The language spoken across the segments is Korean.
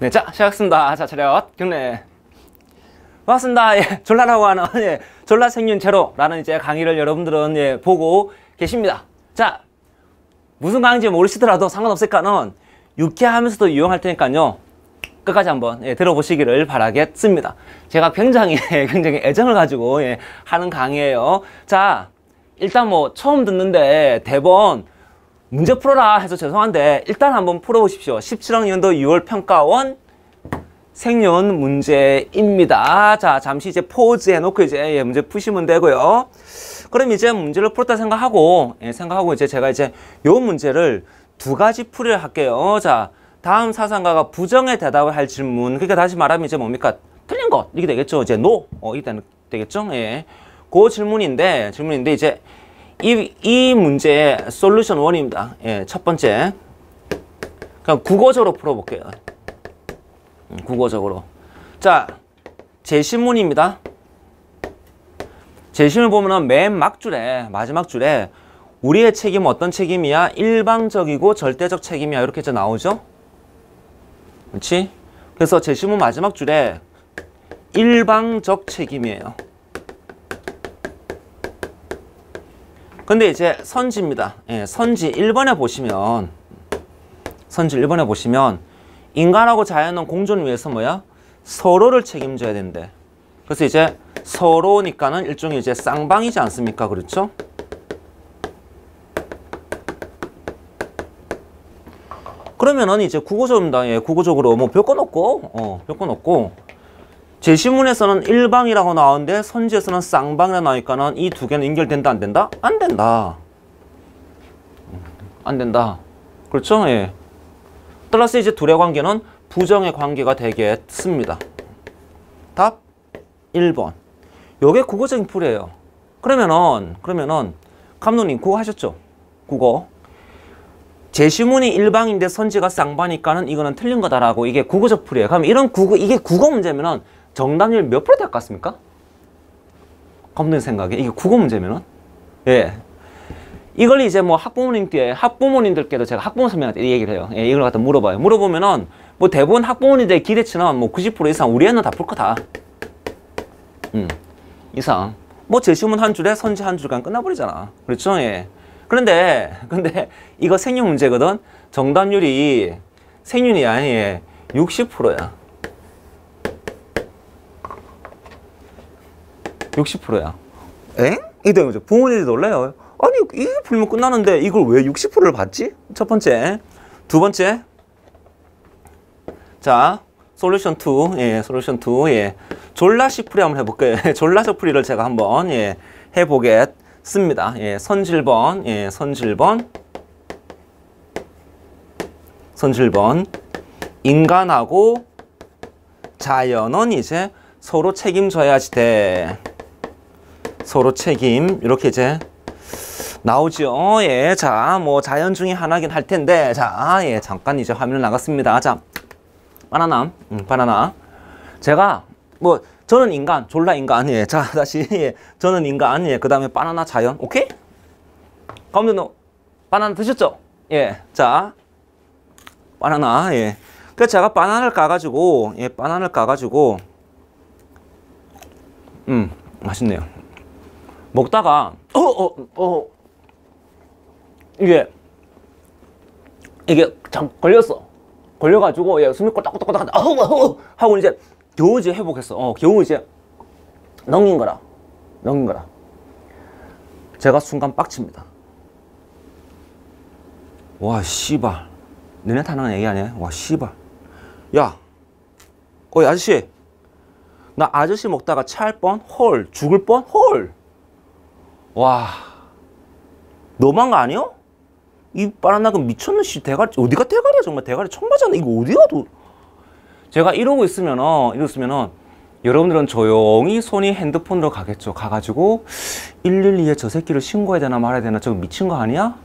네, 자, 시작하겠습니다. 자, 차렷, 경례. 반갑습니다. 예, 졸라라고 하는, 예, 졸라 생윤 제로라는 이제 강의를 여러분들은, 예, 보고 계십니다. 자, 무슨 강의인지 모르시더라도 상관없을까는 유쾌하면서도 유용할 테니까요. 끝까지 한번 예, 들어보시기를 바라겠습니다. 제가 굉장히 굉장히 애정을 가지고 예, 하는 강의예요. 자, 일단 뭐 처음 듣는데 대본 문제 풀어라 해서 죄송한데 일단 한번 풀어보십시오. 17학년도 6월 평가원 생년 문제입니다. 자, 잠시 이제 포즈 해놓고 이제 예, 문제 푸시면 되고요. 그럼 이제 문제를 풀었다 생각하고 예, 생각하고 이제 제가 이제 요 문제를 두 가지 풀이를 할게요. 자, 다음 사상가가 부정에 대답을 할 질문. 그러니까 다시 말하면 이제 뭡니까? 틀린 것. 이게 되겠죠. 이제 no. 어, 이게 되겠죠. 예. 그 질문인데, 질문인데 이제 이, 이 문제의 솔루션 원입니다 예, 첫 번째. 그냥 국어적으로 풀어볼게요. 음, 국어적으로. 자, 제시문입니다. 제시문을 보면은 맨 막줄에, 마지막 줄에 우리의 책임은 어떤 책임이야? 일방적이고 절대적 책임이야. 이렇게 이제 나오죠? 그렇지? 그래서 제시문 마지막 줄에 일방적 책임이에요. 근데 이제 선지입니다. 예, 선지 1번에 보시면 선지 1번에 보시면 인간하고 자연은 공존을 위해서 뭐야? 서로를 책임져야 된대. 그래서 이제 서로니까는 일종의 이제 쌍방이지 않습니까? 그렇죠? 그러면은 이제 국어적입니다. 예, 국어적으로 뭐 별건 없고, 어, 별건 없고. 제시문에서는 일방이라고 나오는데 선지에서는 쌍방이라고 나오니까는 이 두 개는 연결된다 안 된다? 안 된다. 안 된다. 그렇죠? 예. 플러스 이제 둘의 관계는 부정의 관계가 되겠습니다. 답 1번. 요게 국어적인 풀이에요. 그러면은 그러면은 감독님 국어 하셨죠? 국어. 제시문이 일방인데 선지가 쌍방이니까는 이거는 틀린 거다라고 이게 국어적 풀이에요. 그럼 이런 국어 이게 국어 문제면은 정답률 몇 프로 될 것 같습니까? 감독님 생각에 이게 국어 문제면은 예. 이걸 이제 뭐 학부모님께 학부모님들께도 제가 학부모 선생님한테 얘기를 해요. 예, 이걸 갖다 물어봐요. 물어보면은 뭐 대부분 학부모님들의 기대치는 뭐 90% 이상 우리 애는 다 풀 거다. 음, 이상. 뭐 제시문 한 줄에 선지 한줄 그냥 끝나버리잖아. 그렇죠? 예. 그런데 근데 이거 생윤 문제거든. 정답률이 생윤이 아니에 60%야. 60%야. 엥? 이때 뭐죠? 부모님들이 놀래요. 아니 이게 풀면 끝나는데 이걸 왜 60%를 받지? 첫 번째. 두 번째. 자, 솔루션 2. 예, 솔루션 2. 예. 졸라식 풀이 한번 해볼게요. 졸라식 풀이를 제가 한번 예, 해보겠습니다. 예, 선질번. 예, 선질번. 선질번. 인간하고 자연은 이제 서로 책임져야지 돼. 서로 책임 이렇게 이제 나오죠. 예, 자, 뭐 자연 중에 하나긴 할 텐데, 자, 예, 잠깐 이제 화면을 나갔습니다. 자, 바나나, 음, 바나나. 제가 뭐 저는 인간, 졸라 인간, 예, 자 다시, 예, 저는 인간, 예, 그 다음에 바나나 자연, 오케이? 가운데 바나나 드셨죠? 예, 자, 바나나, 예. 그 제가 바나나를 까가지고, 예, 바나나를 까가지고, 음, 맛있네요. 먹다가 어 어, 어, 이게 이게 참 걸렸어. 걸려가지고 얘 숨이 꼴딱꼴딱꼴딱 어우 어우 하고 이제 겨우 이제 회복했어. 어 겨우 이제 넘긴 거라. 넘긴 거라. 제가 순간 빡칩니다. 와 씨발. 너네 타는 얘기 아니야? 와 씨발. 야. 어이 아저씨. 나 아저씨 먹다가 체할 뻔? 헐. 죽을 뻔? 헐. 와. 너만 거 아니야? 이 바나나가 미쳤는 씨 대가리 어디가 대가리야 정말. 대가리 청맞았네. 이거 어디가 도. 제가 이러고 있으면은 이러고 있으면은 여러분들은 조용히 손이 핸드폰으로 가겠죠. 가가지고 112에 저 새끼를 신고해야 되나 말아야 되나 저거 미친 거 아니야?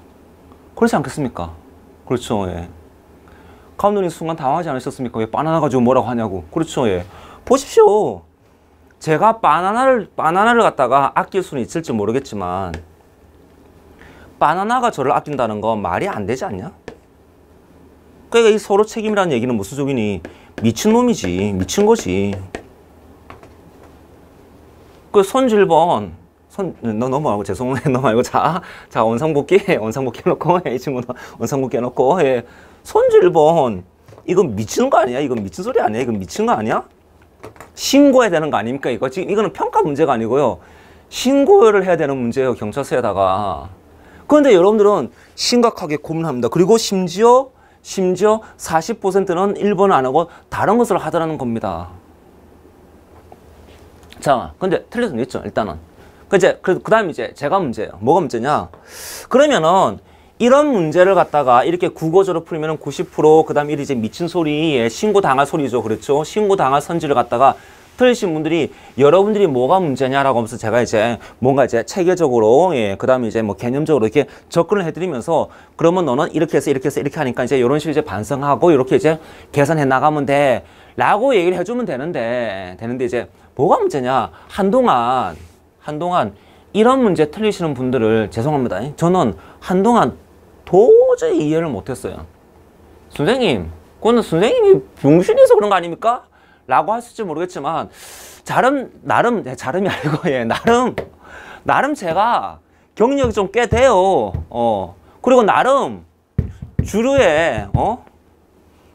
그렇지 않겠습니까? 그렇죠 예. 감독님 순간 당황하지 않으셨습니까? 왜 바나나 가지고 뭐라고 하냐고. 그렇죠 예. 보십시오 제가 바나나를 바나나를 갖다가 아낄 수는 있을지 모르겠지만 바나나가 저를 아낀다는 건 말이 안 되지 않냐? 그러니까 이 서로 책임이라는 얘기는 무슨 소리니? 미친 놈이지. 미친 거지. 그 손질번 손, 너 넘어가고 죄송해 넘어가고 자, 자 원상복귀 원상복귀 해놓고 이 친구는 원상복귀 해놓고 예. 손질번 이건 미치는 거 아니야? 이건 미친 소리 아니야? 이건 미친 거 아니야? 신고해야 되는 거 아닙니까? 이거 지금 이거는 평가 문제가 아니고요. 신고를 해야 되는 문제예요. 경찰서에다가. 그런데 여러분들은 심각하게 고민합니다. 그리고 심지어 심지어 40%는 일본어 안 하고 다른 것을 하더라는 겁니다. 자, 근데 틀릴 수는 있죠. 일단은. 그 이제 그 그다음 이제 제가 문제예요. 뭐가 문제냐? 그러면은 이런 문제를 갖다가 이렇게 국어적으로 풀면은 90% 그다음 에 이제 미친 소리에 신고 당할 소리죠. 그렇죠? 신고 당할 선지를 갖다가 틀리신 분들이 여러분들이 뭐가 문제냐라고 하면서 제가 이제 뭔가 이제 체계적으로 예, 그다음에 이제 뭐 개념적으로 이렇게 접근을 해드리면서 그러면 너는 이렇게 해서 이렇게 해서 이렇게 하니까 이제 이런 식으로 이제 반성하고 이렇게 이제 개선해 나가면 돼라고 얘기를 해주면 되는데 되는데 이제 뭐가 문제냐 한동안 한동안 이런 문제 틀리시는 분들을 죄송합니다. 저는 한동안 도저히 이해를 못했어요. 선생님, 그거는 선생님이 병신이서 그런 거 아닙니까? 라고 하실지 모르겠지만 나름 나름 네, 자름이 아니고 예 나름 나름 제가 경력이 좀 꽤 돼요. 어 그리고 나름 주류에 어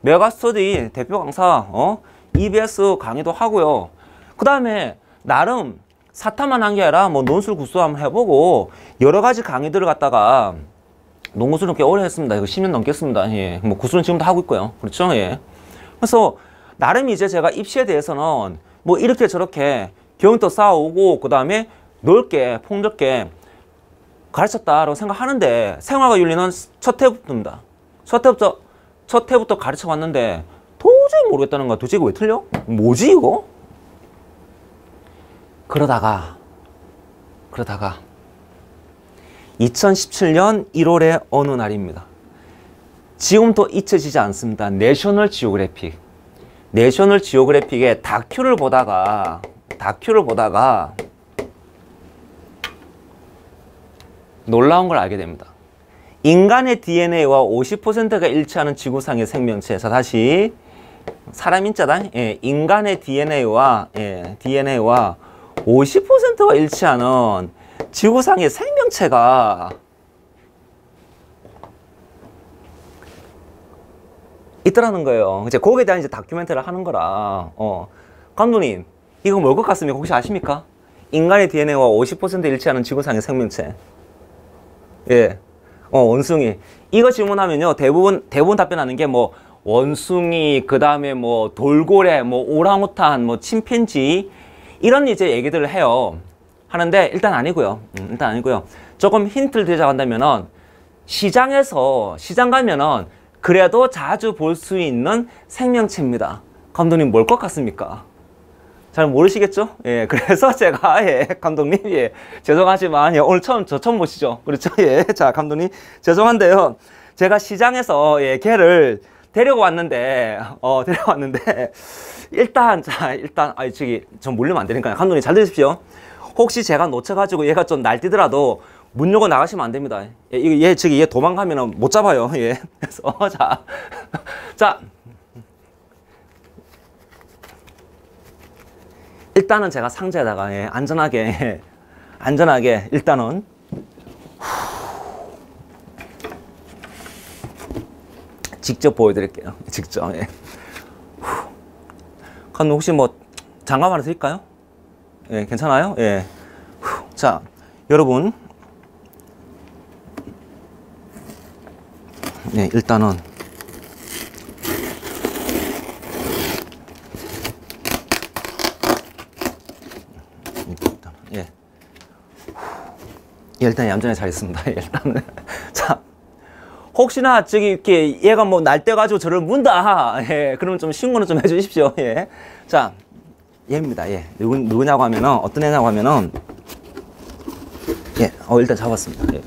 메가스터디 대표 강사 어 EBS 강의도 하고요. 그 다음에 나름 사타만 한 게 아니라 뭐 논술 구수 한번 해보고 여러 가지 강의들을 갖다가 농구수는 꽤 오래 했습니다. 이거 10년 넘겠습니다. 예. 뭐 구수는 지금도 하고 있고요. 그렇죠? 예. 그래서 나름 이제 제가 입시에 대해서는 뭐 이렇게 저렇게 경험도 쌓아오고 그 다음에 넓게 폭넓게 가르쳤다라고 생각하는데 생활과 윤리는 첫 해부터입니다. 첫 해부터 첫 해부터 가르쳐 왔는데 도저히 모르겠다는 거야. 도대체 이거 왜 틀려? 뭐지 이거? 그러다가 그러다가 2017년 1월의 어느 날입니다. 지금도 잊혀지지 않습니다. 내셔널 지오그래픽. 내셔널 지오그래픽의 다큐를 보다가 다큐를 보다가 놀라운 걸 알게 됩니다. 인간의 DNA와 50%가 일치하는 지구상의 생명체. 자, 다시 사람 인자다. 예, 인간의 DNA와 예, DNA와 50%가 일치하는 지구상의 생명체가 있더라는 거예요. 이제 거기에 대한 이제 다큐멘터리를 하는 거라. 어. 감독님, 이거 뭘 것 같습니까? 혹시 아십니까? 인간의 DNA와 50% 일치하는 지구상의 생명체. 예. 어, 원숭이. 이거 질문하면요. 대부분, 대부분 답변하는 게 뭐, 원숭이, 그 다음에 뭐, 돌고래, 뭐, 오랑우탄, 뭐, 침팬지. 이런 이제 얘기들을 해요. 하는데, 일단 아니고요. 음, 일단 아니고요. 조금 힌트를 드리자고 한다면은, 시장에서, 시장 가면은, 그래도 자주 볼 수 있는 생명체입니다. 감독님 뭘 것 같습니까? 잘 모르시겠죠? 예, 그래서 제가, 예, 감독님, 예, 죄송하지만, 예, 오늘 처음, 저 처음 보시죠? 그렇죠? 예, 자, 감독님, 죄송한데요. 제가 시장에서, 예, 개를 데리고 왔는데, 어, 데려왔는데, 일단, 자, 일단, 아, 저기, 전 몰리면 안 되니까요. 감독님 잘 들으십시오. 혹시 제가 놓쳐가지고 얘가 좀 날뛰더라도, 문 열고 나가시면 안 됩니다. 예, 이거 얘 저기 얘 도망가면 못 잡아요. 예. 그래서 자, 자 일단은 제가 상자에다가 예, 안전하게 안전하게 일단은 직접 보여드릴게요. 직접. 예. 그럼 혹시 뭐 장갑 하나 드릴까요? 예, 괜찮아요? 예. 자, 여러분 네, 일단은 예. 예, 일단 얌전히 잘 있습니다. 예, 일단은 자 혹시나 저기 이렇게 얘가 뭐 날 때 가지고 저를 문다. 예, 그러면 좀 신고는 좀 해주십시오. 예, 자 얘입니다. 예, 누구 누구냐고 하면은 어떤 애냐고 하면은 예, 어 일단 잡았습니다. 예.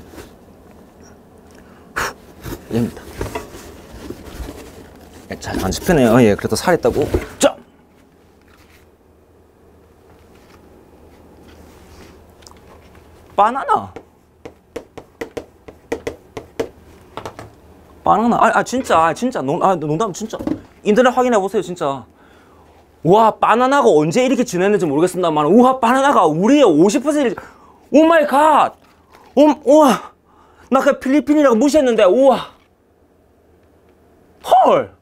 얘입니다. 예, 잘안 씹히네요. 예, 그래도 살있다고. 자! 바나나. 바나나. 아, 아 진짜, 아, 진짜 농, 아, 농담 진짜. 인터넷 확인해 보세요, 진짜. 와, 바나나가 언제 이렇게 지냈는지 모르겠습니다만, 우와, 바나나가 우리의 50%. Oh my god. 오, 우와. 나 그 필리핀이라고 무시했는데, 우와. 헐.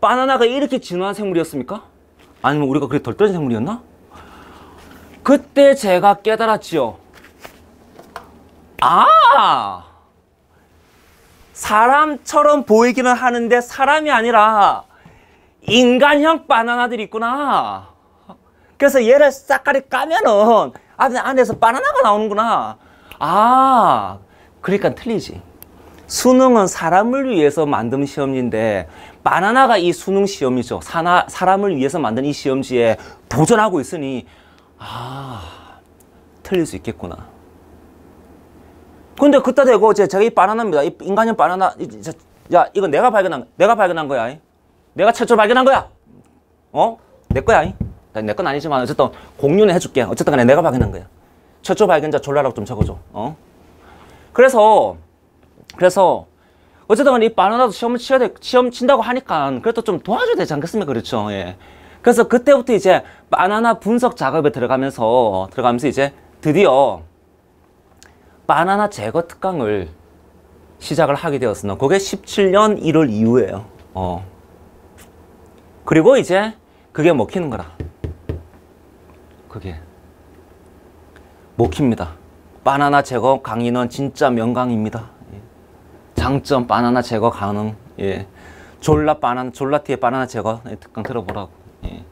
바나나가 이렇게 진화한 생물이었습니까? 아니면 우리가 그렇게 덜 떨어진 생물이었나? 그때 제가 깨달았지요. 아! 사람처럼 보이기는 하는데 사람이 아니라 인간형 바나나들이 있구나. 그래서 얘를 싹가리 까면은 안에서 바나나가 나오는구나. 아, 그러니까 틀리지. 수능은 사람을 위해서 만든 시험지인데 바나나가 이 수능 시험이죠. 사나, 사람을 위해서 만든 이 시험지에 도전하고 있으니 아, 틀릴 수 있겠구나. 근데 대고 제 제가 이 바나나입니다. 이 인간형 바나나. 야, 이거 내가 발견한 내가 발견한 거야. 내가 최초 발견한 거야. 어? 내 거야. 내 건 아니지만 어쨌든 공유는 해줄게. 어쨌든 간에 내가 발견한 거야. 최초 발견자 졸라라고 좀 적어줘. 어? 그래서 그래서 어쨌든 간에 이 바나나도 시험을 치야 돼. 시험 친다고 하니까 그래도 좀 도와줘야 되지 않겠습니까? 그렇죠. 예. 그래서 그때부터 이제 바나나 분석 작업에 들어가면서 들어가면서 이제 드디어 바나나 제거 특강을 시작을 하게 되었습니다. 그게 17년 1월 이후에요. 어. 그리고 이제 그게 먹히는 거라. 그게 먹힙니다. 바나나 제거 강의는 진짜 명강입니다. 예. 장점 바나나 제거 가능. 예. 졸라 바나나 졸라티의 바나나 제거 특강 들어보라고. 예.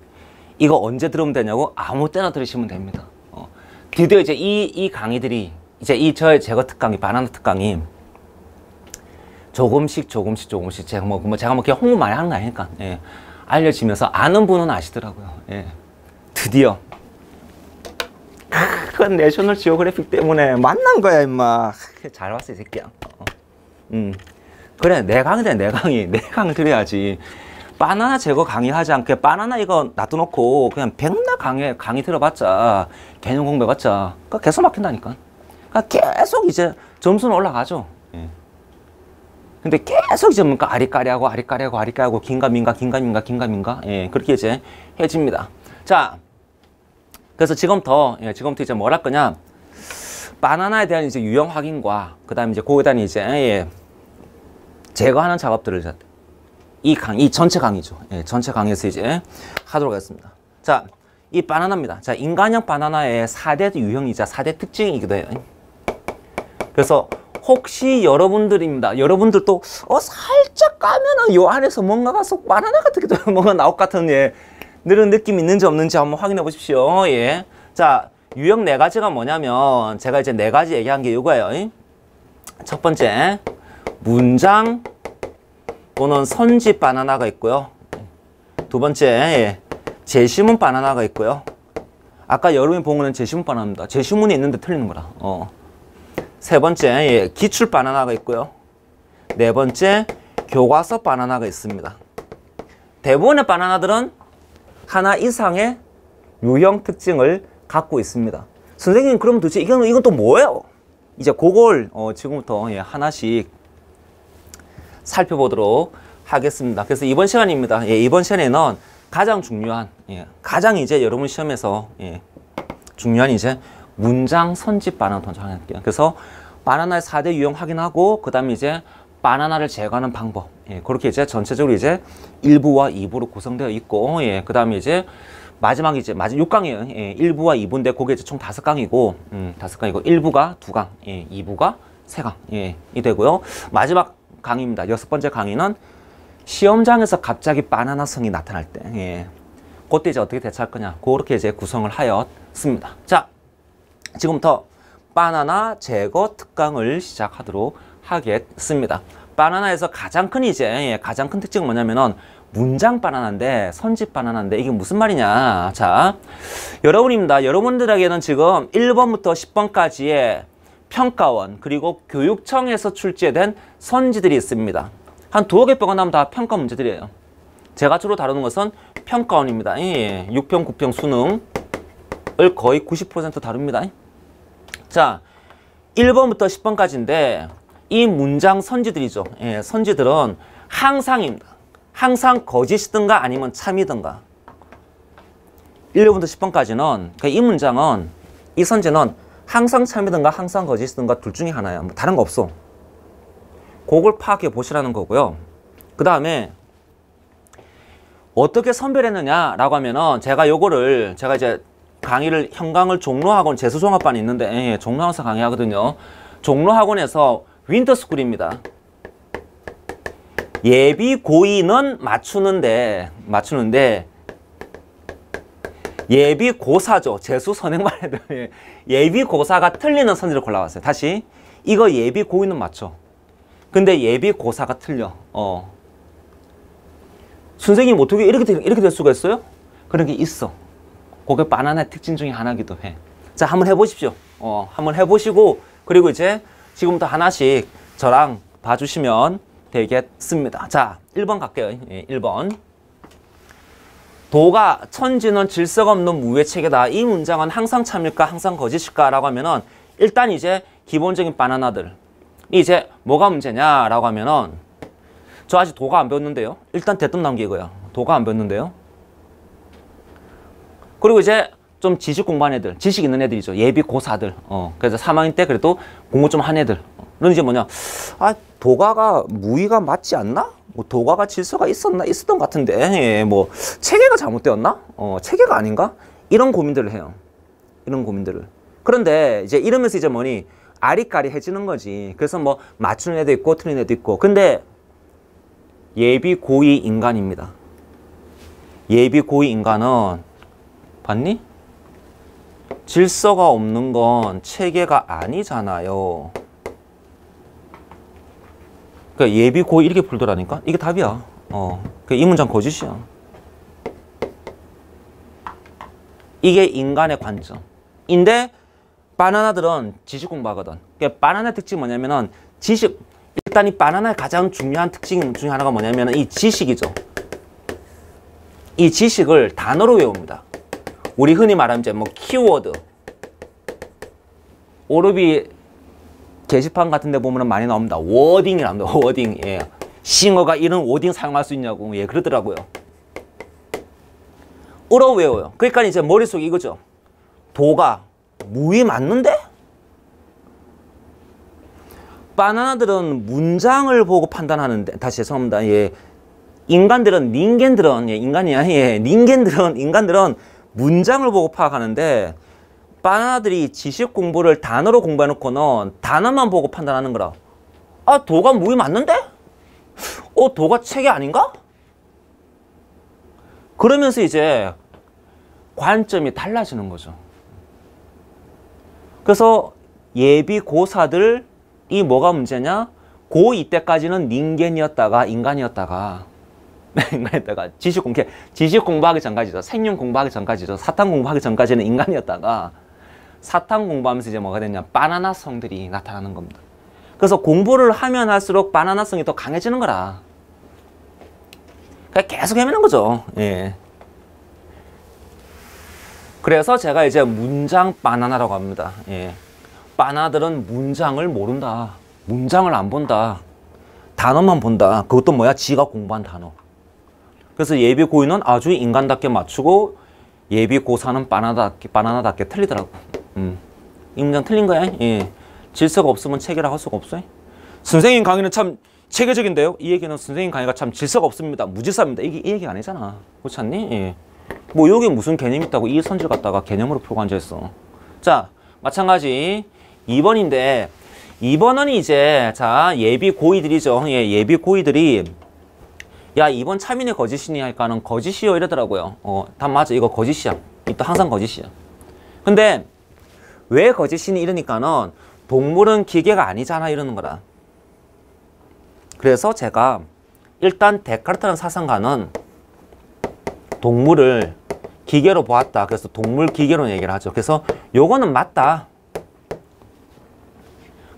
이거 언제 들으면 되냐고 아무 때나 들으시면 됩니다. 어. 드디어 이제 이, 이 강의들이 이제 이 저의 제거 특강이 바나나 특강이 조금씩 조금씩 조금씩 제가 뭐, 뭐 제가 뭐 그냥 홍보 많이 하는 거 아니니까 예. 알려지면서 아는 분은 아시더라고요. 예. 드디어 그건 내셔널 지오그래픽 때문에 만난 거야 임마. 잘 왔어 이 새끼야. 어. 음. 그래 내 강의다 내 강의 내 강의 들어야지. 바나나 제거 강의하지 않게 바나나 이거 놔둬놓고 그냥 백나 강의 강의 들어봤자 개념 공부해봤자 그 계속 막힌다니까. 그러니까 계속 이제 점수는 올라가죠. 예. 근데 계속 이제 뭔가 아리까리하고 아리까리하고 아리까리하고 긴가민가 긴가민가 긴가민가 예 그렇게 이제 해집니다. 자 그래서 지금부터 예, 지금부터 이제 뭘 할 거냐 바나나에 대한 이제 유형 확인과 그다음에 이제 거기다 이제 예, 제거하는 작업들을 이 강, 이 전체 강의죠. 예, 전체 강의에서 이제 하도록 하겠습니다. 자, 이 바나나입니다. 자, 인간형 바나나의 4대 유형이자 4대 특징이기도 해요. 그래서 혹시 여러분들입니다. 여러분들도 어 살짝 까면은 요 안에서 뭔가가 쏙 바나나 같은 게 뭔가 나올 것 같은 예, 그런 느낌 있는지 없는지 한번 확인해 보십시오. 예. 자, 유형 네 가지가 뭐냐면 제가 이제 네 가지 얘기한 게 이거예요. 첫 번째, 문장 또는 선지 바나나가 있고요. 두 번째, 예. 제시문 바나나가 있고요. 아까 여름이 본 거는 제시문 바나나입니다. 제시문이 있는데 틀리는 거라. 어. 세 번째, 예. 기출 바나나가 있고요. 네 번째, 교과서 바나나가 있습니다. 대부분의 바나나들은 하나 이상의 유형 특징을 갖고 있습니다. 선생님 그럼 도대체 이건 이건 또 뭐예요? 이제 그걸 어, 지금부터 예, 하나씩 살펴보도록 하겠습니다. 그래서 이번 시간입니다. 예, 이번 시간에는 가장 중요한 예, 가장 이제 여러분 시험에서 예, 중요한 이제 문장 선집 바나나 먼저 할게요. 그래서 바나나의 4대 유형 확인하고 그 다음에 이제 바나나를 제거하는 방법. 예, 그렇게 이제 전체적으로 이제 1부와 2부로 구성되어 있고, 예, 그 다음에 이제 마지막 이제 마지막 6강이에요. 예, 1부와 2부인데 그게 이제 총 5강이고, 음, 5강이고, 1부가 2강, 예, 2부가 3강, 예, 이 되고요. 마지막 강의입니다. 여섯 번째 강의는 시험장에서 갑자기 바나나성이 나타날 때, 예, 그때 이제 어떻게 대처할 거냐, 그렇게 이제 구성을 하였습니다. 자, 지금부터 바나나 제거 특강을 시작하도록 하겠습니다. 바나나에서 가장 큰 이제 예, 가장 큰 특징은 뭐냐면은 문장 바나나인데 선집 바나나인데 이게 무슨 말이냐? 자 여러분입니다. 여러분들에게는 지금 1번부터 10번까지의 평가원 그리고 교육청에서 출제된 선지들이 있습니다. 한 두어 개 빼고 나면 다 평가 문제들이에요. 제가 주로 다루는 것은 평가원입니다. 예, 6평 9평 수능을 거의 90% 다룹니다 자 1번부터 10번까지인데 이 문장 선지들이죠. 예, 선지들은 항상입니다. 항상 거짓이든가 아니면 참이든가. 1번부터 10번까지는 그러니까 이 문장은 이 선지는 항상 참이든가 항상 거짓이든가 둘 중에 하나야. 뭐 다른 거 없어. 그걸 파악해 보시라는 거고요. 그 다음에 어떻게 선별했느냐라고 하면은 제가 요거를 제가 이제 강의를 현강을 종로학원 재수종합반이 있는데 예, 종로학원에서 강의하거든요. 종로학원에서 윈터스쿨입니다. 예비 고의는 맞추는데 맞추는데 예비 고사죠. 재수 선행만 해도 예비 고사가 틀리는 선지를 골라왔어요. 다시 이거 예비 고의는 맞죠. 근데 예비 고사가 틀려. 어. 선생님 어떻게 이렇게 될, 이렇게 될 수가 있어요? 그런 게 있어. 그게 바나나의 특징 중에 하나기도 해. 자, 한번 해보십시오. 어, 한번 해보시고 그리고 이제 지금부터 하나씩 저랑 봐주시면 되겠습니다. 자, 1번 갈게요. 예, 1번. 도가 천지는 질서가 없는 무의 체계다. 이 문장은 항상 참일까 항상 거짓일까 라고 하면은 일단 이제 기본적인 바나나들 이제 뭐가 문제냐라고 하면은 저 아직 도가 안 배웠는데요. 일단 대뜸 이거야. 도가 안 배웠는데요. 그리고 이제 좀 지식 공부한 애들, 지식 있는 애들이죠. 예비 고사들. 어, 그래서 3학년 때 그래도 공부 좀 한 애들. 는 이제 뭐냐. 아, 도가가 무의가 맞지 않나? 뭐 도가가 질서가 있었나? 있었던 것 같은데. 예, 뭐 체계가 잘못되었나? 어, 체계가 아닌가? 이런 고민들을 해요. 이런 고민들을. 그런데 이제 이러면서 이제 뭐니 아리까리해지는 거지. 그래서 뭐 맞추는 애도 있고 틀린 애도 있고. 근데 예비 고의 인간입니다. 예비 고의 인간은 봤니? 질서가 없는 건 체계가 아니잖아요. 그러니까 예비 고의 이렇게 풀더라니까? 이게 답이야. 어. 그러니까 이 문장 거짓이야. 이게 인간의 관점인데 바나나들은 지식 공부하거든. 그러니까 바나나 특징이 뭐냐면은 지식 일단 이 바나나의 가장 중요한 특징 중에 하나가 뭐냐면 이 지식이죠. 이 지식을 단어로 외웁니다. 우리 흔히 말하면 이제 뭐 키워드. 오르비 게시판 같은 데 보면 많이 나옵니다. wording이 나옵니다. wording. 예. 싱어가 이런 wording 사용할 수 있냐고. 예, 그러더라고요. 으로 외워요. 그러니까 이제 머릿속에 이거죠. 도가 무이 맞는데? 바나나들은 문장을 보고 판단하는데 다시 죄송합니다. 예. 인간들은 닌겐들은 예, 인간이 아니에 예, 닌겐들은 인간들은 문장을 보고 파악하는데 바나나들이 지식 공부를 단어로 공부해 놓고는 단어만 보고 판단하는 거라. 아, 도가 무이 맞는데? 어, 도가 책이 아닌가? 그러면서 이제 관점이 달라지는 거죠. 그래서 예비 고사들이 뭐가 문제냐? 고2 때까지는 닌겐이었다가 인간이었다가 인간이었다가 지식 공부 지식 공부하기 전까지죠. 생명 공부하기 전까지죠. 사탕 공부하기 전까지는 인간이었다가 사탕 공부하면서 이제 뭐가 됐냐? 바나나성들이 나타나는 겁니다. 그래서 공부를 하면 할수록 바나나성이 더 강해지는 거라. 그냥 계속 헤매는 거죠. 예. 그래서 제가 이제 문장 바나나라고 합니다. 예. 바나들은 문장을 모른다. 문장을 안 본다. 단어만 본다. 그것도 뭐야? 지가 공부한 단어. 그래서 예비 고인은 아주 인간답게 맞추고 예비 고사는 바나나답게, 바나나답게 틀리더라고. 음. 이 문장 틀린 거야. 예. 질서가 없으면 체계라 할 수가 없어요. 선생님 강의는 참 체계적인데요. 이 얘기는 선생님 강의가 참 질서가 없습니다. 무질서입니다. 이게 이 얘기 아니잖아. 그렇지 않니? 예. 뭐 여기 무슨 개념 있다고 이 선질 갖다가 개념으로 풀고 앉아있어. 자, 마찬가지 2번인데 2번은 이제 자 예비 고의들이죠. 예, 예비 고의들이 야 이번 차민의 거짓이니 할까는 거짓이요 이러더라고요. 어, 답 맞아. 이거 거짓이야. 또 항상 거짓이야. 근데 왜 거짓이니 이러니까는 동물은 기계가 아니잖아 이러는 거라. 그래서 제가 일단 데카르트라는 사상가는 동물을 기계로 보았다. 그래서 동물 기계로 얘기를 하죠. 그래서 요거는 맞다.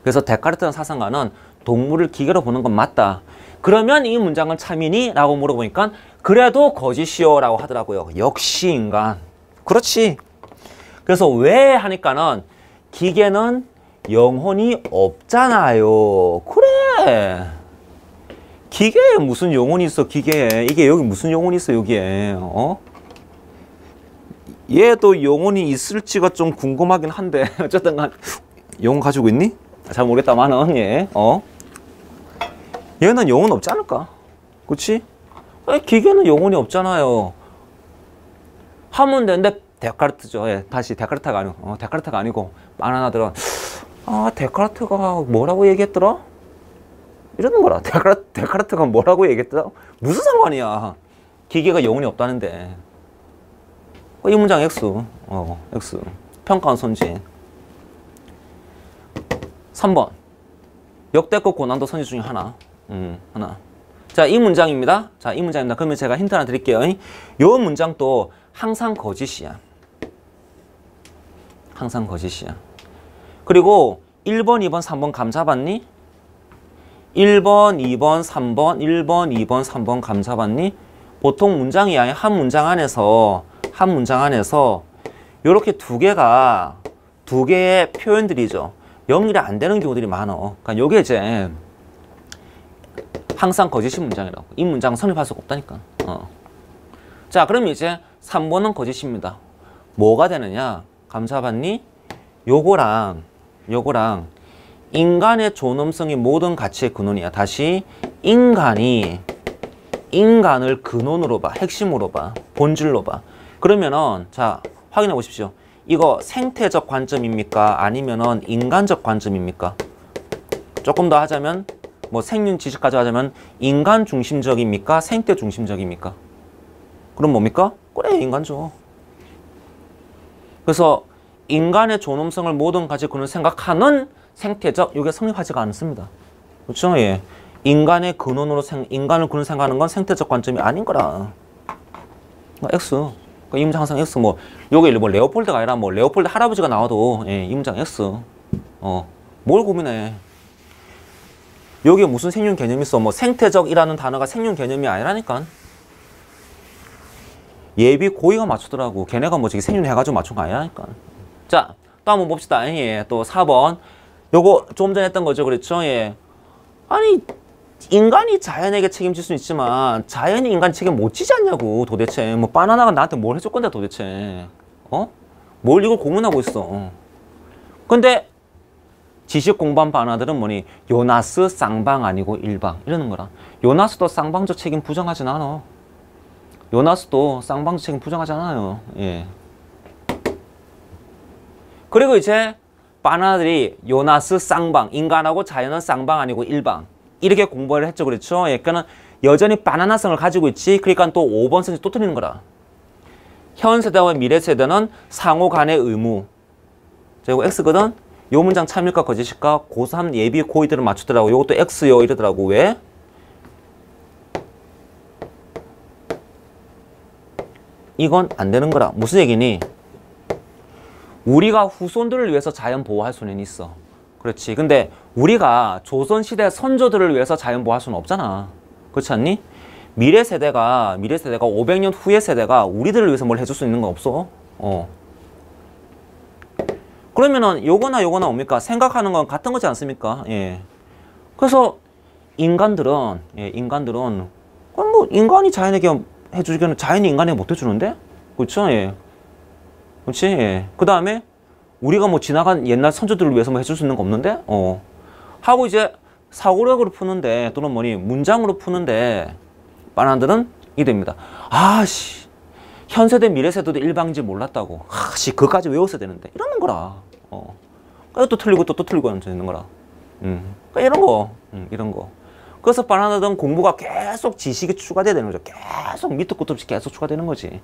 그래서 데카르트는 사상가는 동물을 기계로 보는 건 맞다. 그러면 이 문장은 참이니? 라고 물어보니까 그래도 거짓이요 라고 하더라고요. 역시 인간. 그렇지. 그래서 왜 하니까는 기계는 영혼이 없잖아요. 그래. 기계에 무슨 영혼이 있어, 기계에. 이게 여기 무슨 영혼이 있어, 여기에. 어? 얘도 영혼이 있을지가 좀 궁금하긴 한데. 어쨌든 간, 영혼 가지고 있니? 잘 모르겠다만은, 얘. 어? 얘는 영혼 없지 않을까? 그치? 왜 기계는 영혼이 없잖아요. 하면 되는데, 데카르트죠. 예, 다시 데카르트가 아니고, 어, 데카르트가 아니고, 바나나들은, 아, 데카르트가 뭐라고 얘기했더라? 이러는 거라. 데카르트, 데카르트가 뭐라고 얘기했더라? 무슨 상관이야. 기계가 영혼이 없다는데. 이 문장 X. 어, X. 평가원 선지. 3번. 역대급 고난도 선지 중에 하나. 음, 하나. 자, 이 문장입니다. 자, 이 문장입니다. 그러면 제가 힌트 하나 드릴게요. 이 문장도 항상 거짓이야. 항상 거짓이야. 그리고 1번, 2번, 3번 감 잡았니? 1번, 2번, 3번, 1번, 2번, 3번 감 잡았니? 보통 문장이 아니 한 문장 안에서 한 문장 안에서 이렇게 두 개가 두 개의 표현들이죠. 연결이 안 되는 경우들이 많어. 그러니까 요게 이제 항상 거짓인 문장이라고. 이 문장은 성립할 수가 없다니까. 어. 자, 그럼 이제 3번은 거짓입니다. 뭐가 되느냐? 감사받니? 요거랑 요거랑 인간의 존엄성이 모든 가치의 근원이야. 다시 인간이 인간을 근원으로 봐. 핵심으로 봐. 본질로 봐. 그러면은 자, 확인해 보십시오. 이거 생태적 관점입니까? 아니면은 인간적 관점입니까? 조금 더 하자면 뭐 생윤 지식까지 하자면 인간 중심적입니까? 생태 중심적입니까? 그럼 뭡니까? 그래 인간죠. 그래서 인간의 존엄성을 모든 가지 그는 생각하는 생태적 이게 성립하지가 않습니다. 그렇죠? 예. 인간의 근원으로 생, 인간을 그는 생각하는 건 생태적 관점이 아닌 거라. X. 그러니까 이 문장 항상 X 뭐 요게 뭐 레오폴드가 아니라 뭐 레오폴드 할아버지가 나와도 예, 이 문장 X. 어. 뭘 고민해? 여기에 무슨 생윤 개념이 있어? 뭐 생태적이라는 단어가 생윤 개념이 아니라니까. 예비 고의가 맞추더라고. 걔네가 뭐 저기 생윤 해가지고 맞춘 거 아니라니까. 자, 또 한번 봅시다. 예, 또 4번. 요거 좀 전에 했던 거죠. 그렇죠? 예. 아니, 인간이 자연에게 책임질 수 있지만 자연이 인간 책임 못 지지 않냐고 도대체. 뭐 바나나가 나한테 뭘 해줄 건데 도대체. 어? 뭘 이걸 고문하고 있어. 근데 지식 공부한 바나들은 뭐니? 요나스 쌍방 아니고 일방 이러는 거라. 요나스도 쌍방적 책임 부정하진 않아. 요나스도 쌍방적 책임 부정하지 않아요. 예. 그리고 이제 바나들이 요나스 쌍방, 인간하고 자연은 쌍방 아니고 일방 이렇게 공부를 했죠. 그렇죠? 예, 그러니까 여전히 바나나성을 가지고 있지. 그러니까 또 5번 선지 또 틀리는 거라. 현 세대와 미래 세대는 상호 간의 의무. 자, 이거 X거든? 요 문장 참일까 거짓일까? 고3 예비 고의들을 맞추더라고. 요것도 X요 이러더라고. 왜? 이건 안 되는 거라. 무슨 얘기니? 우리가 후손들을 위해서 자연 보호할 수는 있어. 그렇지. 근데 우리가 조선시대 선조들을 위해서 자연 보호할 수는 없잖아. 그렇지 않니? 미래 세대가, 미래 세대가 500년 후의 세대가 우리들을 위해서 뭘 해줄 수 있는 건 없어. 어. 그러면은 요거나 요거나 뭡니까? 생각하는 건 같은 거지 않습니까? 예. 그래서 인간들은, 예, 인간들은, 그럼 뭐 인간이 자연에게 해주기는 자연이 인간에게 못 해주는데? 그렇죠? 예. 그렇지? 예. 그 다음에 우리가 뭐 지나간 옛날 선조들을 위해서 뭐 해줄 수 있는 거 없는데? 어. 하고 이제 사고력으로 푸는데 또는 뭐니 문장으로 푸는데 바나들은 이 됩니다. 아씨 현세대 미래세대도 일방지 몰랐다고. 아씨 그까지 외웠어야 되는데 이러는 거라. 어. 그러니까 또 틀리고 또, 또 틀리고 하는 거라. 음. 그러니까 이런 거, 음, 이런 거. 그래서 바나나든 공부가 계속 지식이 추가되는 거죠. 계속 밑도 끝도 없이 계속 추가되는 거지.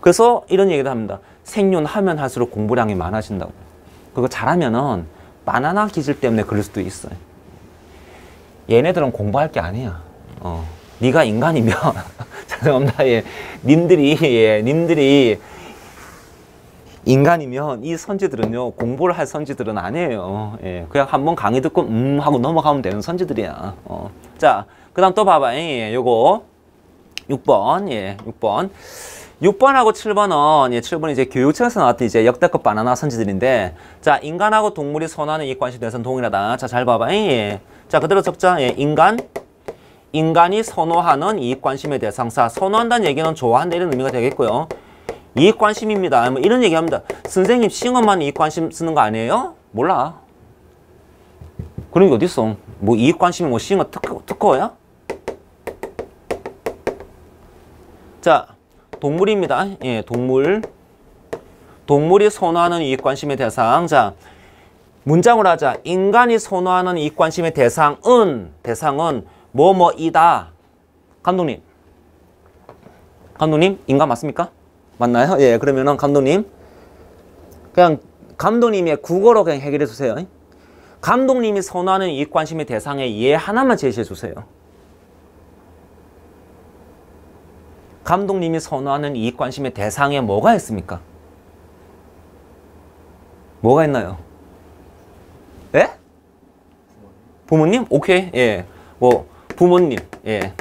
그래서 이런 얘기도 합니다. 생존하면 할수록 공부량이 많아진다고. 그거 잘하면은 바나나 기질 때문에 그럴 수도 있어요. 얘네들은 공부할 게 아니야. 어. 네가 인간이면 죄송합니다. 예. 님들이 예, 님들이 인간이면 이 선지들은요 공부를 할 선지들은 아니에요. 예, 그냥 한번 강의 듣고 음 하고 넘어가면 되는 선지들이야. 어. 자, 그 다음 또 봐봐. 예, 요거 6번 예, 6번. 6번하고 7번은 예, 7번 이제 교육청에서 나왔던 이제 역대급 바나나 선지들인데 자 인간하고 동물이 선호하는 이익관시에 대해서는 동일하다. 자 잘 봐봐. 예. 자, 그대로 적자. 예, 인간. 인간이 선호하는 이익관심의 대상사. 선호한다는 얘기는 좋아한다 이런 의미가 되겠고요. 이익관심입니다. 뭐 이런 얘기합니다. 선생님 싱어만 이익관심 쓰는 거 아니에요? 몰라. 그런 게 어딨어. 뭐 이익관심이 뭐 싱어 특허, 특허야? 자, 동물입니다. 예, 동물. 동물이 선호하는 이익관심의 대상. 자, 문장을 하자. 인간이 선호하는 이익관심의 대상은, 대상은 뭐뭐이다. 감독님. 감독님, 인간 맞습니까? 맞나요? 예, 그러면은 감독님. 그냥 감독님의 국어로 그냥 해결해 주세요. 감독님이 선호하는 이익 관심의 대상에 예 하나만 제시해 주세요. 감독님이 선호하는 이익 관심의 대상에 뭐가 있습니까? 뭐가 있나요? 예? 부모님? 오케이. 예. 뭐 부모님. 예.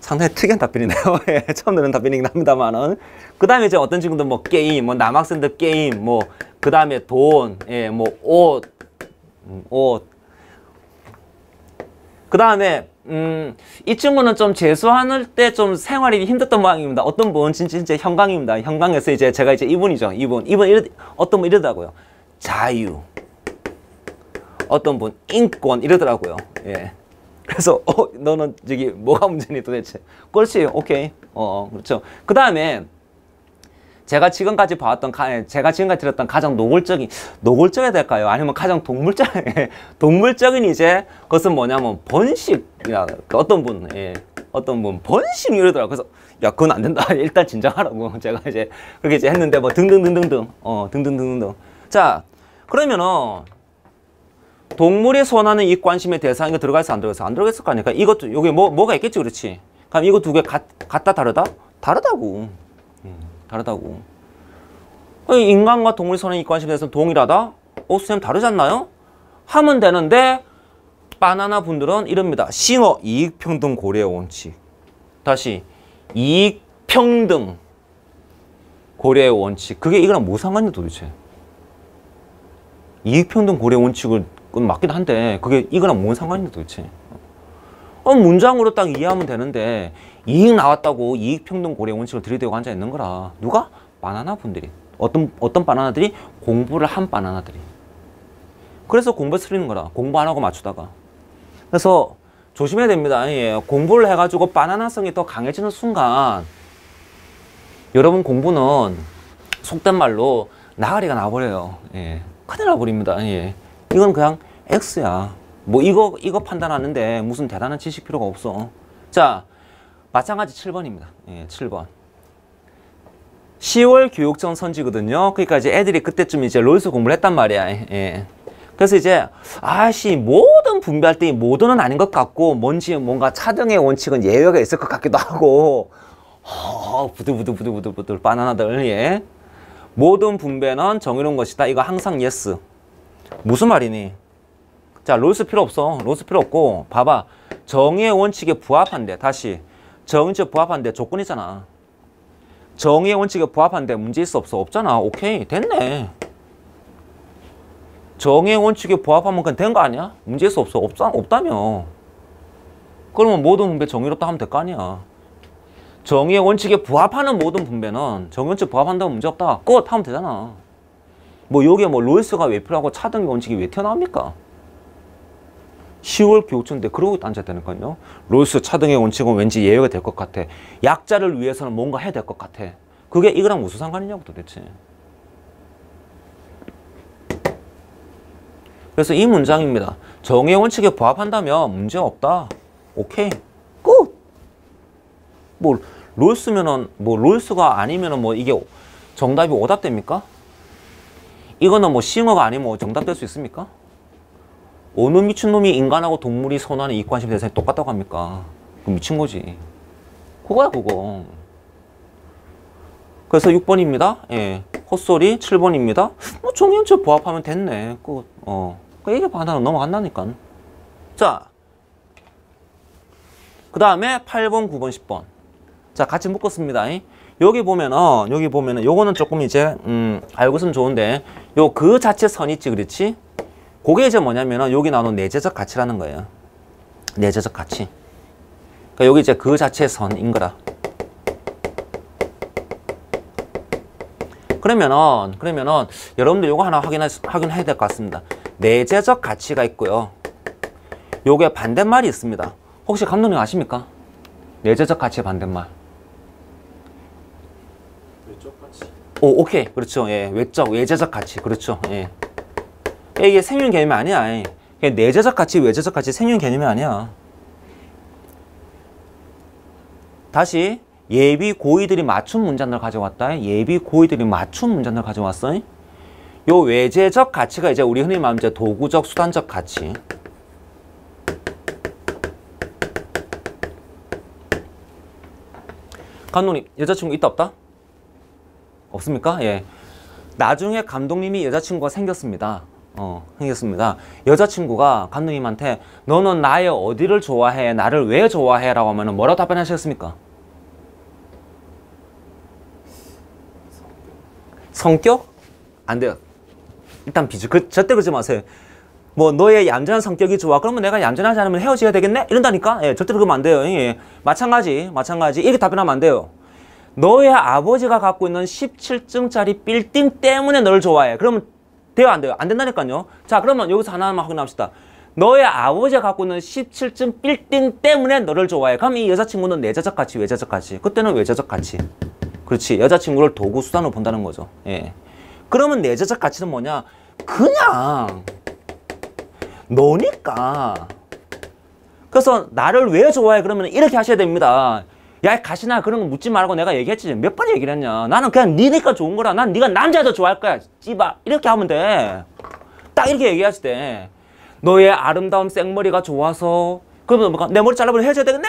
상당히 특이한 답변이네요. 예. 처음 듣는 답변이긴 합니다만은. 그 다음에 이제 어떤 친구들 뭐 게임, 뭐 남학생들 게임, 뭐 그 다음에 돈, 예, 뭐 옷, 음, 옷. 그 다음에 음, 이 친구는 좀 재수할 때좀 생활이 힘들었던 모양입니다. 어떤 분 진짜, 진짜 형광입니다. 형광에서 이제 제가 이제 이분이죠. 이분. 이분 이러, 어떤 분 이러더라고요. 자유. 어떤 분 인권 이러더라고요. 예. 그래서 어 너는 저기 뭐가 문제니 도대체? 그렇지. 오케이. 어, 그렇죠. 그 다음에 제가 지금까지 봐왔던 가, 제가 지금까지 들었던 가장 노골적인 노골적이 될까요? 아니면 가장 동물적 동물적인 이제 그것은 뭐냐면 번식이라 그 어떤 분 예. 어떤 분 번식 이러더라고 그래서 야 그건 안 된다 일단 진정하라고 제가 이제 그렇게 이제 했는데 뭐 등등등등등 어 등등등등등 자 그러면은 동물이 선호하는 이 관심의 대상 이거 들어가 있어 안 들어가 있어 안 들어가 있을 거 아니야 그러니까 이것도 여기 뭐 뭐가 있겠지 그렇지 그럼 이거 두 개 같다 다르다 다르다고 다르다고. 인간과 동물 선의 이관심에 대해서는 동일하다? 어, 선생님 다르지 않나요? 하면 되는데 바나나 분들은 이럽니다. 싱어 이익평등 고려의 원칙. 다시 이익평등 고려의 원칙. 그게 이거랑 뭐 상관이야 도대체? 이익평등 고려 원칙을 맞긴 한데 그게 이거랑 뭔 상관이냐 도대체? 어, 문장으로 딱 이해하면 되는데 이익 나왔다고 이익평등 고려 원칙을 들이대고 앉아 있는 거라. 누가? 바나나 분들이. 어떤 어떤 바나나들이 공부를 한 바나나들이. 그래서 공부 쓰리는 거라. 공부 안 하고 맞추다가. 그래서 조심해야 됩니다. 예. 공부를 해가지고 바나나성이 더 강해지는 순간 여러분 공부는 속된 말로 나가리가 나버려요. 예. 큰일 나버립니다. 예. 이건 그냥 X야. 뭐 이거 이거 판단하는데 무슨 대단한 지식 필요가 없어. 자, 마찬가지 7번입니다. 예, 7번. 10월 교육청 선지거든요. 그러니까 이제 애들이 그때쯤 이제 롤스 공부를 했단 말이야. 예. 그래서 이제 아씨 모든 분배할 때 모든은 아닌 것 같고 뭔지 뭔가 차등의 원칙은 예외가 있을 것 같기도 하고 어, 부들부들부들부들 바나나들 예. 모든 분배는 정해놓은 것이다. 이거 항상 yes. 무슨 말이니? 자, 롤스 필요 없어. 롤스 필요 없고 봐봐. 정의의 원칙에 부합한데 다시 정의적 부합한데 조건이잖아. 정의의 원칙에 부합한데 문제 있어 없어? 없잖아. 오케이 됐네. 정의의 원칙에 부합하면 그냥 된 거 아니야? 문제 있어 없어? 없다, 없다며. 그러면 모든 분배 정의롭다 하면 될 거 아니야. 정의의 원칙에 부합하는 모든 분배는 정의 원칙 부합한다면 문제 없다. 끝 하면 되잖아. 뭐 여기에 뭐 로이스가 왜 필요하고 차등의 원칙이 왜 튀어나옵니까? 10월 교육청인데 그러고 앉았다니까요. 롤스 차등의 원칙은 왠지 예외가 될 것 같아. 약자를 위해서는 뭔가 해야 될 것 같아. 그게 이거랑 무슨 상관이냐고 도대체. 그래서 이 문장입니다. 정의 원칙에 부합한다면 문제 없다. 오케이. 끝. 뭐 롤스면은 뭐 롤스가 아니면은 뭐 이게 정답이 오답됩니까? 이거는 뭐 싱어가 아니면 뭐 정답될 수 있습니까? 어느 미친놈이 인간하고 동물이 선호하는 이익관심 대상이 똑같다고 합니까? 그 미친 거지. 그거야 그거. 그래서 6번입니다. 예. 헛소리 7번입니다. 뭐 정연체 부합하면 됐네. 그, 어. 그 얘기 받아는 넘어간다니까. 자. 그 다음에 8번, 9번, 10번. 자, 같이 묶었습니다. 여기 보면은, 여기 보면은, 요거는 조금 이제, 음, 알고 있으면 좋은데, 요 그 자체 선 있지, 그렇지? 그게 이제 뭐냐면은 여기 나오는 내재적 가치라는 거예요. 내재적 가치. 그러니까 여기 이제 그 자체의 선인 거라. 그러면은 그러면은 여러분들 요거 하나 확인해 확인해야 될 것 같습니다. 내재적 가치가 있고요. 요게 반대말이 있습니다. 혹시 감독님 아십니까? 내재적 가치의 반대말. 외적 가치. 오, 오케이. 그렇죠. 예. 외적, 외재적 가치. 그렇죠. 예. 이게 생윤 개념이 아니야. 예. 내재적 가치, 외재적 가치 생윤 개념이 아니야. 다시 예비 고의들이 맞춤 문장들 가져왔다. 예비 고의들이 맞춤 문장들 가져왔어. 요 외재적 가치가 이제 우리 흔히 말하는 이제 도구적, 수단적 가치. 감독님, 여자친구 있다 없다? 없습니까? 예. 나중에 감독님이 여자친구가 생겼습니다. 어, 생겼습니다. 여자친구가 감독님한테 너는 나의 어디를 좋아해? 나를 왜 좋아해? 라고 하면 뭐라고 답변하셨습니까? 성격? 안 돼요. 일단 비주. 그, 절대 그러지 마세요. 뭐 너의 얌전한 성격이 좋아. 그러면 내가 얌전하지 않으면 헤어져야 되겠네? 이런다니까? 예, 절대로 그러면 안 돼요. 예. 마찬가지, 마찬가지. 이렇게 답변하면 안 돼요. 너의 아버지가 갖고 있는 17층짜리 빌딩 때문에 너를 좋아해. 그러면 돼요, 안 돼요? 안 된다니까요. 자, 그러면 여기서 하나만 확인합시다. 너의 아버지가 갖고 있는 17층 빌딩 때문에 너를 좋아해. 그럼 이 여자친구는 내재적 가치, 외재적 가치. 그때는 외재적 가치. 그렇지. 여자친구를 도구 수단으로 본다는 거죠. 예. 그러면 내재적 가치는 뭐냐? 그냥 너니까. 그래서 나를 왜 좋아해? 그러면 이렇게 하셔야 됩니다. 야, 가시나 그런 거 묻지 말고 내가 얘기했지. 몇 번 얘기를 했냐. 나는 그냥 니니까 좋은 거라. 난 네가 남자도 좋아할 거야. 씨바. 이렇게 하면 돼. 딱 이렇게 얘기하실 때. 너의 아름다운 생머리가 좋아서 그러면 뭐내 머리 잘라버리면 헤어져야 되겠네?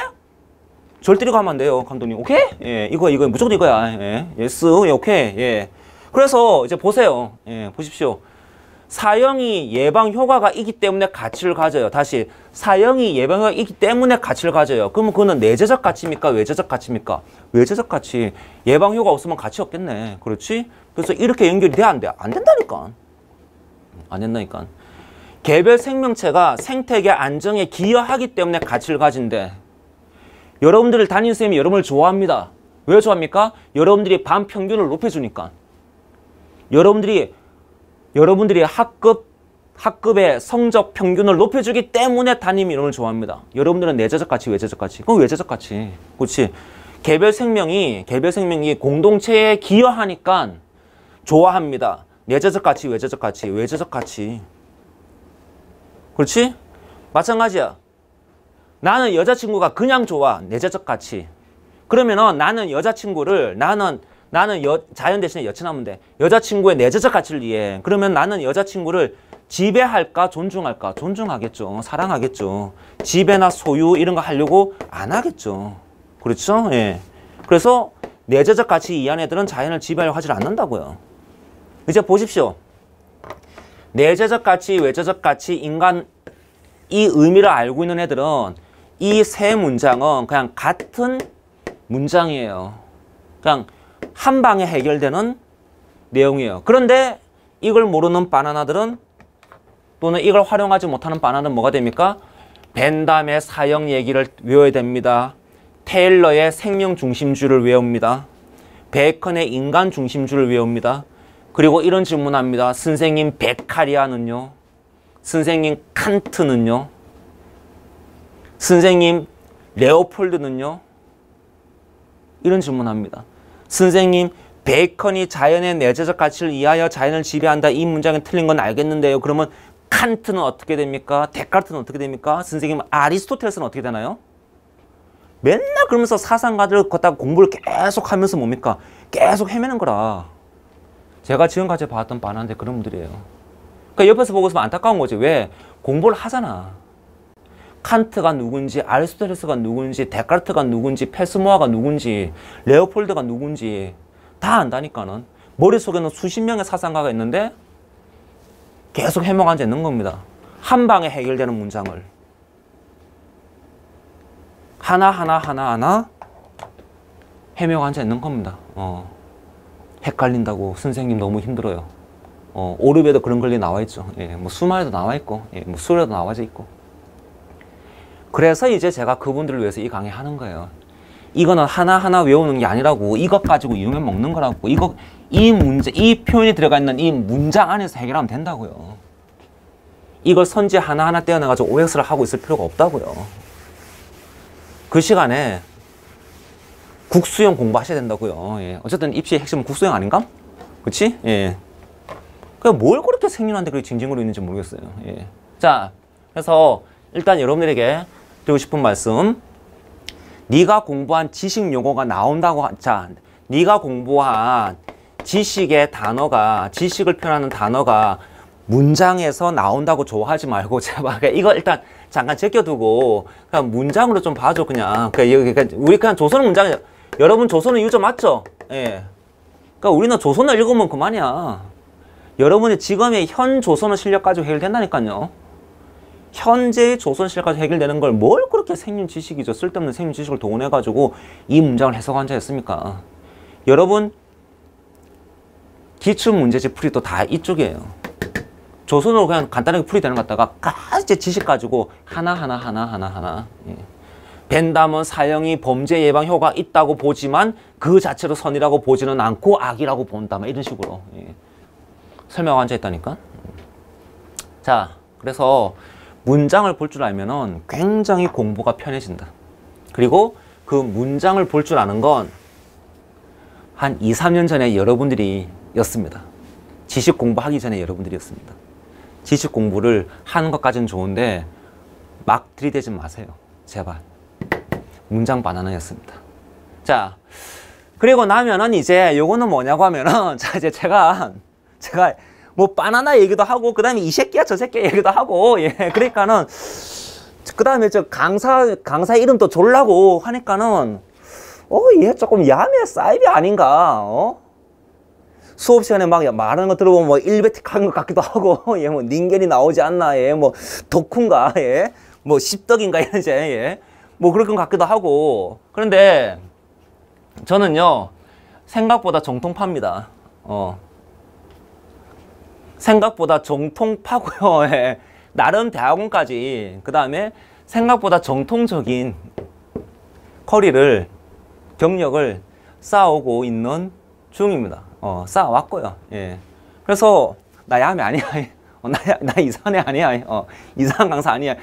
절대로 가면 안 돼요, 감독님. 오케이? 예, 이거, 이거, 무조건 이거야. 예, yes, 예, 오케이. 예. 그래서 이제 보세요. 예, 보십시오. 사형이 예방 효과가 있기 때문에 가치를 가져요. 다시 사형이 예방 효과가 있기 때문에 가치를 가져요. 그러면 그거는 내재적 가치입니까? 외재적 가치입니까? 외재적 가치. 예방 효과 없으면 가치 없겠네. 그렇지? 그래서 이렇게 연결이 돼? 안 돼? 안 된다니까. 안 된다니까. 개별 생명체가 생태계 안정에 기여하기 때문에 가치를 가진대. 여러분들을 담임 쌤이 여러분을 좋아합니다. 왜 좋아합니까? 여러분들이 반 평균을 높여주니까. 여러분들이 여러분들이 학급 학급의 성적 평균을 높여주기 때문에 담임이 여러분을 좋아합니다. 여러분들은 내재적 가치, 외재적 가치. 그건 외재적 가치. 그렇지. 개별 생명이 개별 생명이 공동체에 기여하니까 좋아합니다. 내재적 가치, 외재적 가치, 외재적 가치. 그렇지? 마찬가지야. 나는 여자친구가 그냥 좋아. 내재적 가치. 그러면은 나는 여자친구를 나는 나는 여, 자연 대신에 여친하면 돼. 여자친구의 내재적 가치를 이해해. 그러면 나는 여자친구를 지배할까 존중할까? 존중하겠죠. 사랑하겠죠. 지배나 소유 이런 거 하려고 안 하겠죠. 그렇죠? 예. 그래서 내재적 가치 이한 애들은 자연을 지배하려고 하질 않는다고요. 이제 보십시오. 내재적 가치, 외재적 가치, 인간 이 의미를 알고 있는 애들은 이 세 문장은 그냥 같은 문장이에요. 그냥 한 방에 해결되는 내용이에요. 그런데 이걸 모르는 바나나들은 또는 이걸 활용하지 못하는 바나나는 뭐가 됩니까? 벤담의 사형 얘기를 외워야 됩니다. 테일러의 생명 중심주를 외웁니다. 베이컨의 인간 중심주를 외웁니다. 그리고 이런 질문합니다. 선생님 베카리아는요? 선생님 칸트는요? 선생님 레오폴드는요? 이런 질문합니다. 선생님 베이컨이 자연의 내재적 가치를 이하여 자연을 지배한다. 이 문장이 틀린 건 알겠는데요. 그러면 칸트는 어떻게 됩니까? 데카르트는 어떻게 됩니까? 선생님 아리스토텔스는 어떻게 되나요? 맨날 그러면서 사상가들 걷다가 공부를 계속 하면서 뭡니까? 계속 헤매는 거라. 제가 지금까지 봤던 바나한테 그런 분들이에요. 그러니까 옆에서 보고 있으면 안타까운 거지. 왜? 공부를 하잖아. 칸트가 누군지, 아리스토텔레스가 누군지, 데카르트가 누군지, 페스모아가 누군지, 레오폴드가 누군지 다 안다니까는 머릿속에는 수십 명의 사상가가 있는데 계속 해먹 앉아 있는 겁니다. 한 방에 해결되는 문장을 하나 하나 하나 하나 해명 앉아 있는 겁니다. 어. 헷갈린다고 선생님 너무 힘들어요. 어, 오르베도 그런 글이 나와 있죠. 예, 뭐 수마에도 나와 있고, 예, 뭐 수레도 나와져 있고. 그래서 이제 제가 그분들을 위해서 이 강의 하는 거예요. 이거는 하나하나 외우는 게 아니라고 이것 가지고 이용해 먹는 거라고 이거 이 문제 이 표현이 들어가 있는 이 문장 안에서 해결하면 된다고요. 이걸 선지 하나하나 떼어내 가지고 OX를 하고 있을 필요가 없다고요. 그 시간에 국수형 공부하셔야 된다고요. 예. 어쨌든 입시의 핵심은 국수형 아닌가? 그렇지? 예. 그뭘 그렇게 생년한테 그렇게 징징거리고 있는지 모르겠어요. 예. 자, 그래서 일단 여러분들에게 드리고 싶은 말씀. 네가 공부한 지식 용어가 나온다고 하, 자, 네가 공부한 지식의 단어가 지식을 표현하는 단어가 문장에서 나온다고 좋아하지 말고 제발 이거 일단 잠깐 제껴두고 그냥 문장으로 좀 봐줘 그냥 그러니까 우리 그냥 조선 문장 여러분 조선은 유저 맞죠? 예. 그러니까 우리는 조선을 읽으면 그만이야. 여러분의 지금의 현 조선의 실력 가지고 해결된다니까요. 현재의 조선 실력 가지고 해결되는 걸 뭘 그렇게 생긴 지식이죠. 쓸데없는 생긴 지식을 동원해가지고 이 문장을 해석한 자 했습니까? 여러분 기출 문제집 풀이 또다 이쪽이에요. 조선으로 그냥 간단하게 풀이 되는 것 같다가 가지 지식 가지고 하나하나 하나하나 하나 예. 벤담은 사형이 범죄 예방 효과 있다고 보지만 그 자체로 선이라고 보지는 않고 악이라고 본다. 막 이런 식으로 예. 설명 앉아 있다니까. 자, 그래서 문장을 볼 줄 알면은 굉장히 공부가 편해진다. 그리고 그 문장을 볼 줄 아는 건 한 2, 3년 전에 여러분들이 였습니다. 지식 공부하기 전에 여러분들이었습니다. 지식 공부를 하는 것까지는 좋은데 막 들이대지 마세요. 제발. 문장 바나나였습니다. 자, 그리고 나면은 이제 요거는 뭐냐고 하면은 자 이제 제가 제가 뭐 바나나 얘기도 하고 그다음에 이 새끼야 저 새끼 얘기도 하고 예. 그러니까는 그다음에 저 강사 강사 이름도 졸라고 하니까는 어얘 조금 야매 사이비 아닌가 어? 수업 시간에 막 말하는 거 들어보면 뭐 일베틱한 것 같기도 하고 얘 뭐 닌겔이 나오지 않나 얘뭐 덕후인가 얘뭐 십덕인가 이런 이제 예. 뭐 그럴 것 같기도 하고. 그런데 저는요 생각보다 정통파입니다. 어 생각보다 정통 파고요 예. 나름 대학원까지 그 다음에 생각보다 정통적인 커리를 경력을 쌓아오고 있는 중입니다 어, 쌓아왔고요 예. 그래서 나 야매 아니야 어, 나, 나 이상한 애 아니야 어, 이상한 강사 아니야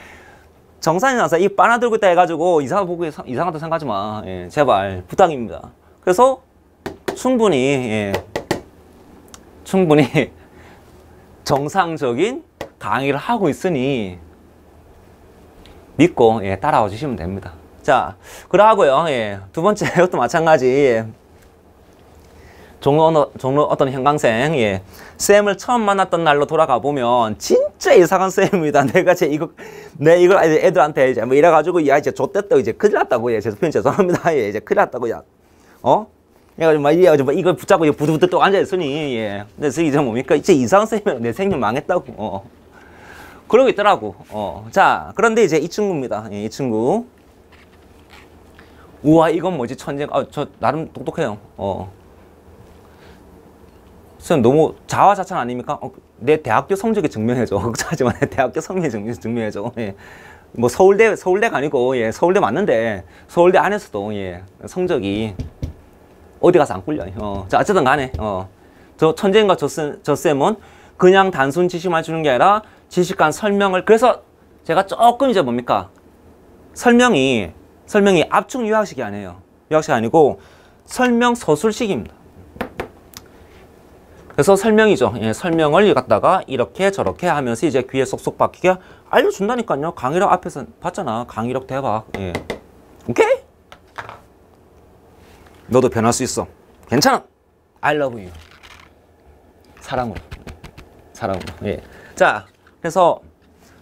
정산이 나서 이 빠나 들고 있다 해가지고 이상한 보고 이상하다 생각하지 마. 예, 제발 부탁입니다. 그래서 충분히 예, 충분히 정상적인 강의를 하고 있으니 믿고 예, 따라와 주시면 됩니다. 자, 그러하고요. 예, 두 번째 이것도 마찬가지. 예, 종로, 종로 어떤 현강생, 예. 쌤을 처음 만났던 날로 돌아가 보면 진짜 이상한 쌤입니다. 내가 제 이거, 내 이걸 애들한테 이제 뭐 이래 가지고 야, 이제 좆됐다. 이제 큰일 났다고. 예. 죄송, 죄송합니다. 예. 이제 큰일 났다고. 야. 어? 그래가지고 막 이래가지고 막 이걸 붙잡고 부들부들 또 앉아있으니, 예. 그래서 이제 뭡니까? 이제 이상한 쌤이면 내 생명 망했다고. 어. 그러고 있더라고. 어. 자, 그런데 이제 이 친구입니다. 예, 이 친구. 우와, 이건 뭐지? 천재. 아, 저 나름 똑똑해요. 어. 선생님 너무 자화자찬 아닙니까? 어, 내 대학교 성적이 증명해줘. 걱정하지 마. 내 대학교 성적이 증명, 증명해줘. 예. 뭐 서울대 서울대가 아니고 예 서울대 맞는데 서울대 안에서도 예 성적이 어디 가서 안 꿀려. 어. 자 어쨌든 간에 어 저 천재인가 저쌤 저 쌤은 그냥 단순 지식만 주는 게 아니라 지식간 설명을 그래서 제가 조금 이제 뭡니까 설명이 설명이 압축 유학식이 아니에요. 유학식 아니고 설명 서술식입니다. 그래서 설명이죠. 예, 설명을 갖다가 이렇게 저렇게 하면서 이제 귀에 쏙쏙 박히게 알려준다니까요. 강의력 앞에서 봤잖아. 강의력 대박. 예. 오케이? 너도 변할 수 있어. 괜찮아. I love you. 사랑으로. 사랑으로. 예. 자, 그래서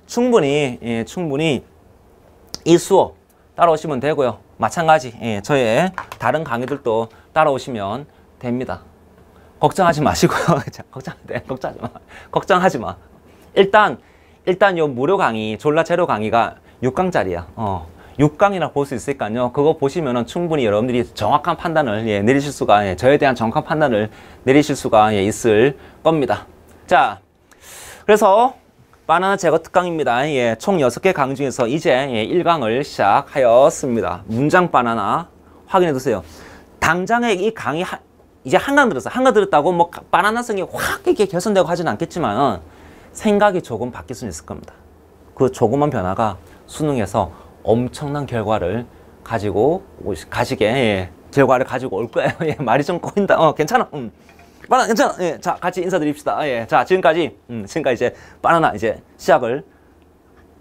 충분히, 예, 충분히 이 수업 따라오시면 되고요. 마찬가지, 예, 저의 다른 강의들도 따라오시면 됩니다. 걱정하지 마시고요. 걱정, 네, 걱정하지 마. 걱정하지 마. 일단, 일단 요 무료 강의, 졸라 제로 강의가 6강짜리야. 어. 6강이라 볼수 있으니까요. 그거 보시면은 충분히 여러분들이 정확한 판단을 예, 내리실 수가, 예, 저에 대한 정확한 판단을 내리실 수가 예, 있을 겁니다. 자, 그래서 바나나 제거 특강입니다. 예, 총 6개 강 중에서 이제 예, 1강을 시작하였습니다. 문장 바나나 확인해 두세요. 당장에 이 강이 하, 이제 한강 들었어. 한강 들었다고 뭐 바나나성이 확 이렇게 개선되고 하지는 않겠지만 생각이 조금 바뀔 수는 있을 겁니다. 그 조그만 변화가 수능에서 엄청난 결과를 가지고 가시게 예, 결과를 가지고 올 거예요. 예, 말이 좀 꼬인다. 어, 괜찮아. 음. 바나나 괜찮아. 예, 자 같이 인사드립시다. 예, 자 지금까지 음, 지금까지 이제 바나나 이제 시작을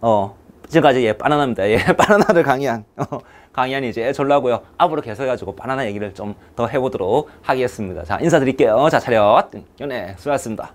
어 지금까지 예 바나나입니다. 예 바나나를 강의한 어, 강의한이 이제 졸라고요. 앞으로 계속 해가지고 바나나 얘기를 좀 더 해보도록 하겠습니다. 자 인사드릴게요. 자 차렷 연애 수고하셨습니다.